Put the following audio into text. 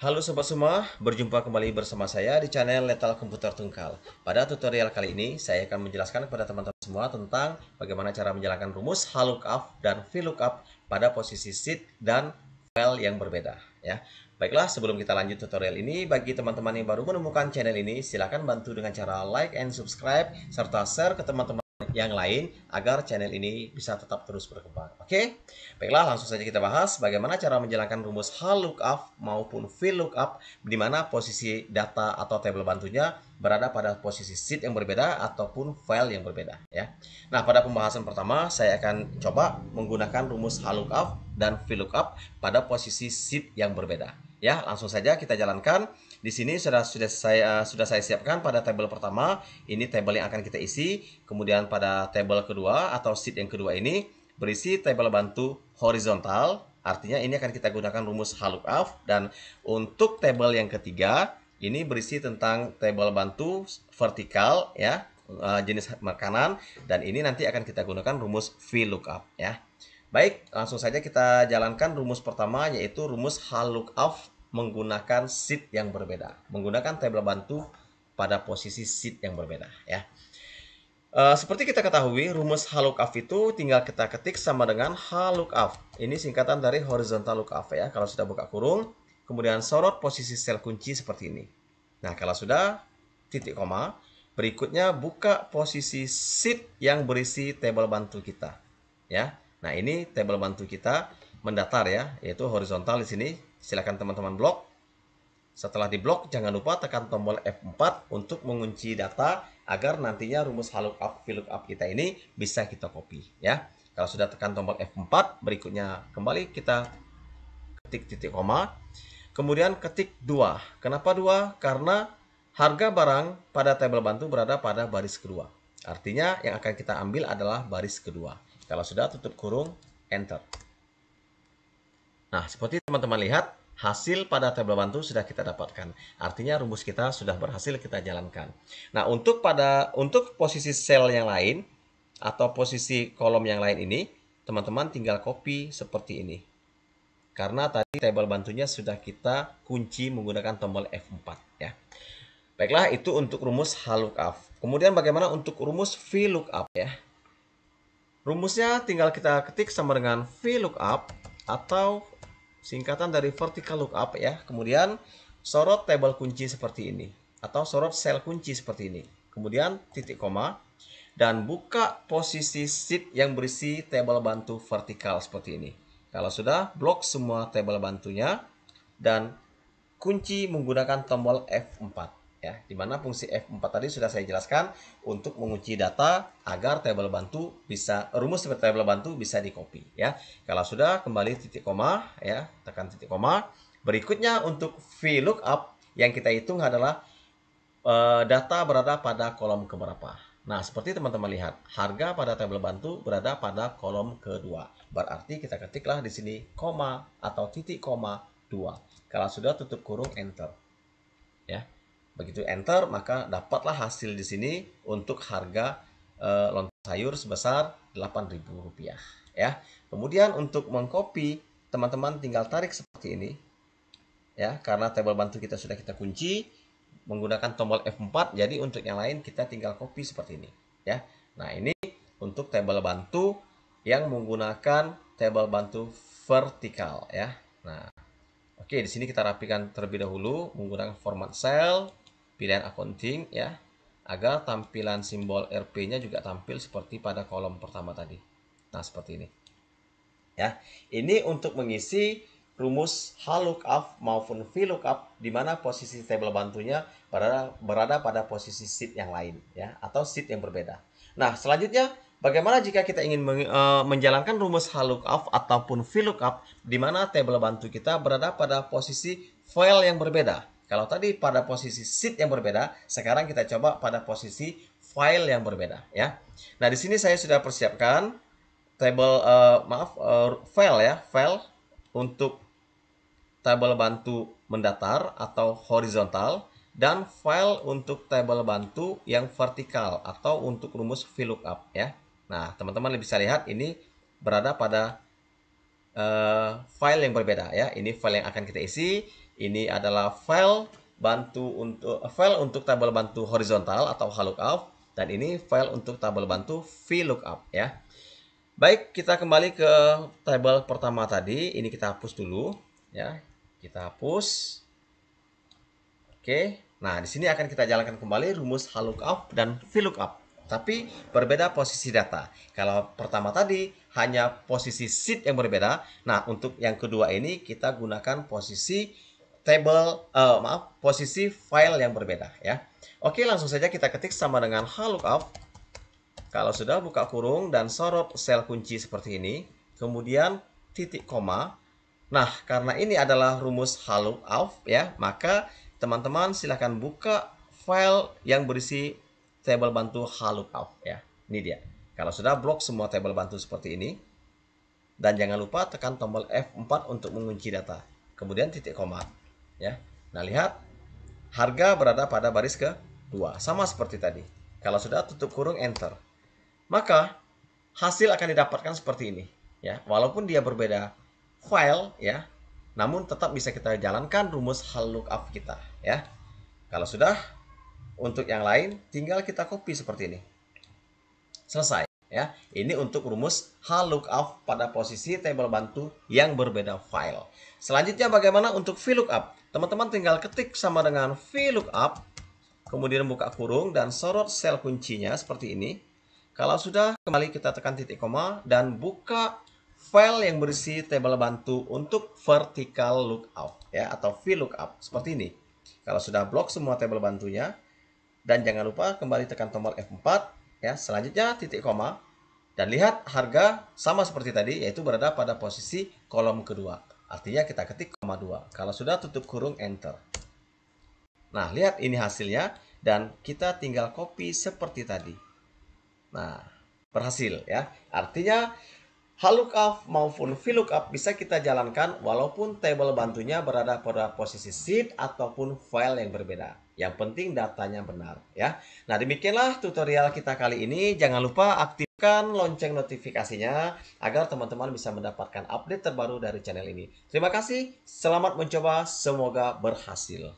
Halo sobat semua, berjumpa kembali bersama saya di channel Lethal Komputer Tungkal. Pada tutorial kali ini, saya akan menjelaskan kepada teman-teman semua tentang bagaimana cara menjalankan rumus HLOOKUP dan VLOOKUP pada posisi sheet dan file yang berbeda. Ya, Baiklah, sebelum kita lanjut tutorial ini, bagi teman-teman yang baru menemukan channel ini, silahkan bantu dengan cara like and subscribe, serta share ke teman-teman yang lain agar channel ini bisa tetap terus berkembang. Oke, baiklah langsung saja kita bahas bagaimana cara menjalankan rumus hal lookup maupun fill lookup di mana posisi data atau tabel bantunya berada pada posisi sheet yang berbeda ataupun file yang berbeda ya. Nah, pada pembahasan pertama saya akan coba menggunakan rumus hal lookup dan fill lookup pada posisi sheet yang berbeda. Ya, langsung saja kita jalankan. Di sini sudah sudah saya sudah saya siapkan pada tabel pertama, ini tabel yang akan kita isi. Kemudian pada tabel kedua atau sheet yang kedua ini berisi tabel bantu horizontal, artinya ini akan kita gunakan rumus lookup dan untuk tabel yang ketiga ini berisi tentang tabel bantu vertikal ya, eh, jenis makanan dan ini nanti akan kita gunakan rumus VLOOKUP ya. Baik, langsung saja kita jalankan rumus pertama yaitu rumus lookup menggunakan sheet yang berbeda, menggunakan tabel bantu pada posisi sheet yang berbeda ya. Uh, seperti kita ketahui, rumus lookup itu tinggal kita ketik sama dengan lookup. Ini singkatan dari horizontal lookup ya. Kalau sudah buka kurung, kemudian sorot posisi sel kunci seperti ini. Nah, kalau sudah titik koma, berikutnya buka posisi sheet yang berisi tabel bantu kita. Ya. Nah, ini tabel bantu kita mendatar ya, yaitu horizontal di sini silakan teman-teman blok. Setelah diblok, jangan lupa tekan tombol F4 untuk mengunci data agar nantinya rumus lookup VLOOKUP kita ini bisa kita copy ya. Kalau sudah tekan tombol F4, berikutnya kembali kita ketik titik koma. Kemudian ketik 2. Kenapa 2? Karena harga barang pada tabel bantu berada pada baris kedua. Artinya yang akan kita ambil adalah baris kedua. Kalau sudah tutup kurung, enter. Nah, seperti teman-teman lihat, hasil pada tabel bantu sudah kita dapatkan. Artinya rumus kita sudah berhasil kita jalankan. Nah, untuk pada untuk posisi sel yang lain atau posisi kolom yang lain ini, teman-teman tinggal copy seperti ini. Karena tadi tabel bantunya sudah kita kunci menggunakan tombol F4 ya. Baiklah, itu untuk rumus lookup. Kemudian bagaimana untuk rumus VLOOKUP ya? Rumusnya tinggal kita ketik sama dengan VLOOKUP atau singkatan dari vertical lookup ya. Kemudian sorot tabel kunci seperti ini atau sorot sel kunci seperti ini. Kemudian titik koma dan buka posisi sheet yang berisi tabel bantu vertikal seperti ini. Kalau sudah, blok semua tabel bantunya dan kunci menggunakan tombol F4 ya di mana fungsi F4 tadi sudah saya jelaskan untuk mengunci data agar tabel bantu bisa rumus seperti tabel bantu bisa di copy ya. Kalau sudah kembali titik koma ya tekan titik koma. Berikutnya untuk VLOOKUP yang kita hitung adalah uh, data berada pada kolom keberapa. Nah seperti teman-teman lihat harga pada tabel bantu berada pada kolom kedua. Berarti kita ketiklah di sini koma atau titik koma dua. Kalau sudah tutup kurung enter. Ya Begitu enter, maka dapatlah hasil di sini untuk harga e, lontong sayur sebesar Rp8.000 ya. Kemudian untuk mengcopy, teman-teman tinggal tarik seperti ini. Ya, karena tabel bantu kita sudah kita kunci menggunakan tombol F4, jadi untuk yang lain kita tinggal copy seperti ini, ya. Nah, ini untuk tabel bantu yang menggunakan tabel bantu vertikal ya. Nah, oke di sini kita rapikan terlebih dahulu menggunakan format cell pilihan accounting ya agar tampilan simbol RP-nya juga tampil seperti pada kolom pertama tadi. Nah, seperti ini. Ya. Ini untuk mengisi rumus lookup maupun VLOOKUP di mana posisi tabel bantunya berada berada pada posisi sheet yang lain ya atau sheet yang berbeda. Nah, selanjutnya bagaimana jika kita ingin uh, menjalankan rumus lookup ataupun VLOOKUP di mana tabel bantu kita berada pada posisi file yang berbeda. Kalau tadi pada posisi sheet yang berbeda, sekarang kita coba pada posisi file yang berbeda ya. Nah, di sini saya sudah persiapkan table uh, maaf uh, file ya, file untuk tabel bantu mendatar atau horizontal dan file untuk tabel bantu yang vertikal atau untuk rumus VLOOKUP ya. Nah, teman-teman bisa lihat ini berada pada uh, file yang berbeda ya. Ini file yang akan kita isi. Ini adalah file bantu untuk uh, file untuk tabel bantu horizontal atau lookup dan ini file untuk tabel bantu VLOOKUP ya. Baik, kita kembali ke tabel pertama tadi. Ini kita hapus dulu ya. Kita hapus. Oke. Nah, di sini akan kita jalankan kembali rumus lookup dan VLOOKUP tapi berbeda posisi data. Kalau pertama tadi hanya posisi sheet yang berbeda, nah untuk yang kedua ini kita gunakan posisi table, uh, maaf, posisi file yang berbeda ya. Oke, langsung saja kita ketik sama dengan lookup. Kalau sudah buka kurung dan sorot sel kunci seperti ini, kemudian titik koma. Nah, karena ini adalah rumus lookup ya, maka teman-teman silahkan buka file yang berisi table bantu lookup ya. Ini dia. Kalau sudah blok semua table bantu seperti ini dan jangan lupa tekan tombol F4 untuk mengunci data. Kemudian titik koma ya. Nah, lihat harga berada pada baris ke-2 sama seperti tadi. Kalau sudah tutup kurung enter. Maka hasil akan didapatkan seperti ini ya. Walaupun dia berbeda file ya, namun tetap bisa kita jalankan rumus lookup kita ya. Kalau sudah untuk yang lain tinggal kita copy seperti ini. Selesai ya. Ini untuk rumus lookup pada posisi table bantu yang berbeda file. Selanjutnya bagaimana untuk VLOOKUP? Teman-teman tinggal ketik sama dengan VLOOKUP, kemudian buka kurung dan sorot sel kuncinya seperti ini. Kalau sudah, kembali kita tekan titik koma dan buka file yang berisi table bantu untuk vertical lookup ya atau VLOOKUP seperti ini. Kalau sudah blok semua table bantunya, dan jangan lupa kembali tekan tombol F4 ya. Selanjutnya titik koma dan lihat harga sama seperti tadi yaitu berada pada posisi kolom kedua. Artinya kita ketik koma 2. Kalau sudah tutup kurung enter. Nah, lihat ini hasilnya dan kita tinggal copy seperti tadi. Nah, berhasil ya. Artinya HLOOKUP maupun VLOOKUP bisa kita jalankan walaupun table bantunya berada pada posisi sheet ataupun file yang berbeda. Yang penting datanya benar ya. Nah, demikianlah tutorial kita kali ini. Jangan lupa aktifkan lonceng notifikasinya agar teman-teman bisa mendapatkan update terbaru dari channel ini. Terima kasih, selamat mencoba, semoga berhasil.